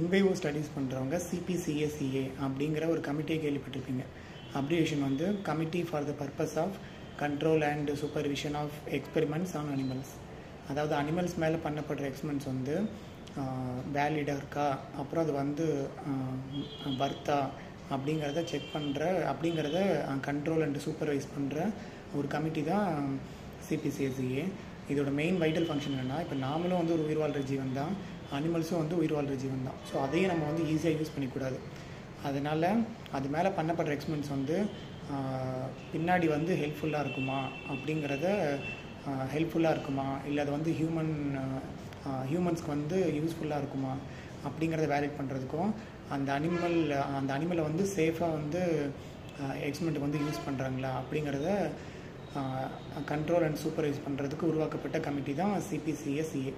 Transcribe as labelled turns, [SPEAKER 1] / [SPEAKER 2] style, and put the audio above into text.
[SPEAKER 1] In vivo studies பண்ணுறவங்க சிபிசிஎஸ்சிஏ அப்படிங்கிற ஒரு கமிட்டியை கேள்விப்பட்டிருப்பீங்க. அப்ரிவேஷன் வந்து committee for the purpose of control and supervision of experiments on animals அதாவது அனிமல்ஸ் மேலே பண்ணப்படுற எக்ஸ்பெரிமெண்ட்ஸ் வந்து வேலிடாக இருக்கா? அப்புறம் அது வந்து வர்த்தா அப்படிங்கிறத செக் பண்ணுற அப்படிங்கிறத கண்ட்ரோல் அண்ட் சூப்பர்வைஸ் பண்ணுற ஒரு கமிட்டி தான் சிபிசிஎஸ்சிஏ இதோட மெயின் வைட்டல் ஃபங்க்ஷன் என்னென்னா இப்போ நாமளும் வந்து ஒரு உயிர் வாழ்கிற ஜீவன் தான். அனிமல்ஸும் வந்து உயிர் வாழ்கிற ஜீவன் தான் ஸோ அதையும் நம்ம வந்து ஈஸியாக யூஸ் பண்ணிக்கூடாது. அதனால் அது மேலே பண்ணப்படுற எக்ஸ்பெரிமெண்ட்ஸ் வந்து பின்னாடி வந்து ஹெல்ப்ஃபுல்லாக இருக்குமா? அப்படிங்கிறத ஹெல்ப்ஃபுல்லாக இருக்குமா? இல்லை அது வந்து ஹியூமன் ஹியூமன்ஸ்க்கு வந்து யூஸ்ஃபுல்லாக இருக்குமா? அப்படிங்கிறத வேலிட் பண்ணுறதுக்கும் அந்த அனிமல் அந்த அனிமலை வந்து சேஃபாக வந்து எக்ஸ்பெரிமெண்ட்டுக்கு வந்து யூஸ் பண்ணுறாங்களா அப்படிங்கிறத கண்ட்ரோல் அண்ட் சூப்பர்வைஸ் பண்ணுறதுக்கு உருவாக்கப்பட்ட கமிட்டி தான் சிபிசிஎஸ்இஏ